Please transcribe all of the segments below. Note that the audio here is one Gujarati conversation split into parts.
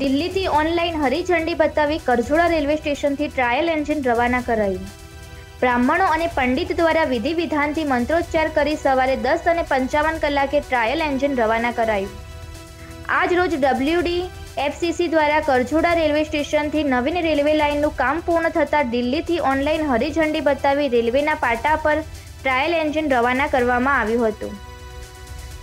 દિલ્હીથી ઓનલાઈન હરીઝંડી બતાવી કરજોડા રેલવે સ્ટેશનથી ટ્રાયલ એન્જિન રવાના કરાયું. બ્રાહ્મણો અને પંડિત દ્વારા વિધિ વિધાનથી મંત્રોચ્ચાર કરી સવારે દસ અને પંચાવન કલાકે ટ્રાયલ એન્જિન રવાના કરાયું. આજ રોજ ડબલ્યુડી એફસીસી દ્વારા કરજોડા રેલવે સ્ટેશનથી નવીન રેલવે લાઇનનું કામ પૂર્ણ થતાં દિલ્હીથી ઓનલાઈન હરીઝંડી બતાવી રેલવેના પાટા પર ટ્રાયલ એન્જિન રવાના કરવામાં આવ્યું હતું.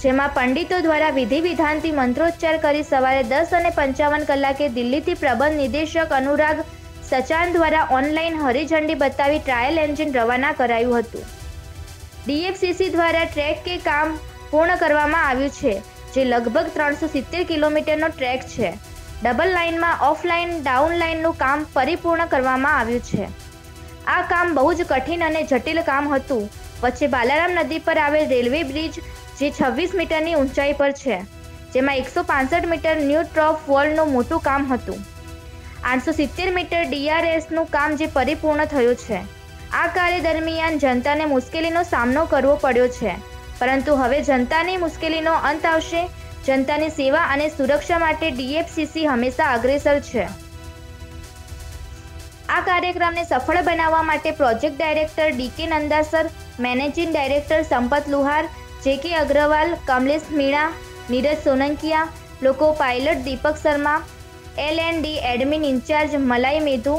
જેમાં પંડિતો દ્વારા વિધિ વિધાનથી મંત્રોચ્ચાર કરી સવારે દસ અને પંચાવન કલાકે દિલ્હીથી પ્રબંધ નિદેશક અનુરાગ સચાન દ્વારા ઓનલાઈન હરીઝંડી બતાવી ટ્રાયલ એન્જિન રવાના કરાયું હતું. ડીએફસીસી દ્વારા ટ્રેક કે કામ પૂર્ણ કરવામાં આવ્યું છે, જે લગભગ ત્રણસો સિત્તેર કિલોમીટરનો ટ્રેક છે. ડબલ લાઇનમાં ઓફલાઇન ડાઉન લાઇનનું કામ પરિપૂર્ણ કરવામાં આવ્યું છે. આ કામ બહુ જ કઠિન અને જટિલ કામ હતું. વચ્ચે બાલારામ નદી પર આવેલ રેલવે બ્રિજ જે છવ્વીસ મીટરની ઊંચાઈ પર છે, જેમાં એકસો પાસઠ મીટર ન્યૂ ટ્રોફ વોલનું મોટું કામ હતું. આઠસો સિત્તેર મીટર ડીઆરએસનું કામ જે પરિપૂર્ણ થયું છે. આ કાર્ય દરમિયાન જનતાને મુશ્કેલીનો સામનો કરવો પડ્યો છે. પરંતુ હવે જનતાની મુશ્કેલીનો અંત આવશે. જનતાની સેવા અને સુરક્ષા માટે ડીએફસીસી હંમેશા અગ્રેસર છે. આ કાર્યક્રમને સફળ બનાવવા માટે project director DK Nandasar, managing director Sampat Luhar J K Agrawal Kamlesh Meena, Neeraj Sonankiya, loco pilot Deepak Sharma, L and D admin incharge Malai Medhu,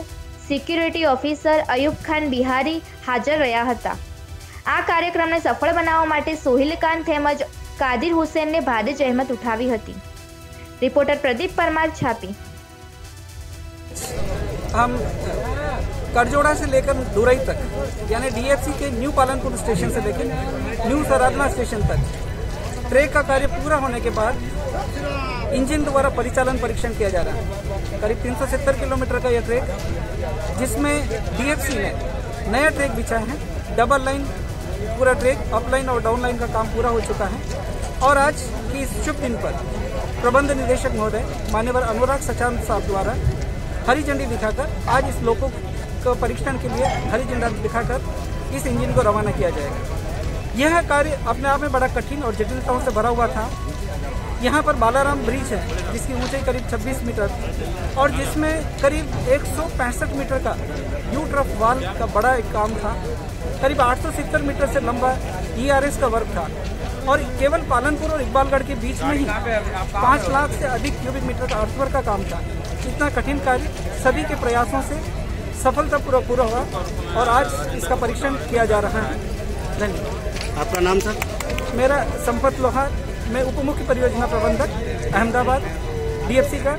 security officer Ayub Khan Bihari હાજર રહ્યા હતા. આ કાર્યક્રમને સફળ બનાવવા માટે સોહિલ ખાન તેમજ કાદિર હુસેનને ભારે જહેમત ઉઠાવી હતી. રિપોર્ટર પ્રદીપ પરમાર છાપી. करजोड़ा से लेकर दुरई तक, यानी डीएफसी के न्यू पालनपुर स्टेशन से लेकर न्यू सरादना स्टेशन तक। ट्रेक का कार्य पूरा होने के बाद इंजन द्वारा परिचालन परीक्षण किया जा रहा है। करीब 370 किलोमीटर का यह ट्रेक, जिसमें डीएफसी ने नया ट्रेक बिछा है। डबल लाइन पूरा ट्रेक, अपलाइन और डाउन लाइन का काम पूरा हो चुका है। और आज की इस शुभ दिन पर प्रबंध निदेशक महोदय, मान्यवर अनुराग सचान साहब द्वारा हरी झंडी दिखाकर आज इस लोगों को परीक्षण के लिए हरी झंडा दिखाकर इस इंजन को रवाना किया जाएगा। यह कार्य अपने आप में बड़ा कठिन और जटिलताओं से भरा हुआ था। यहाँ पर बालाराम ब्रिज है, जिसकी ऊंचाई करीब 26 मीटर और जिसमें करीब एक सौ पैंसठ मीटर का यू ट्रफ वाल का बड़ा एक काम था। करीब 870 मीटर से लंबा ईआरएस का वर्क था और केवल पालनपुर और इकबालगढ़ के बीच में ही पाँच लाख से अधिक क्यूबिक मीटर का अर्थवर्क का काम था। इतना कठिन कार्य सभी के प्रयासों से सफलतापूर्वक पूरा हुआ और आज इसका परीक्षण किया जा रहा है। धन्यवाद। आपका नाम सर? मेरा संपत लोहार मैं उप मुख्य परियोजना प्रबंधक अहमदाबाद डीएफसी का।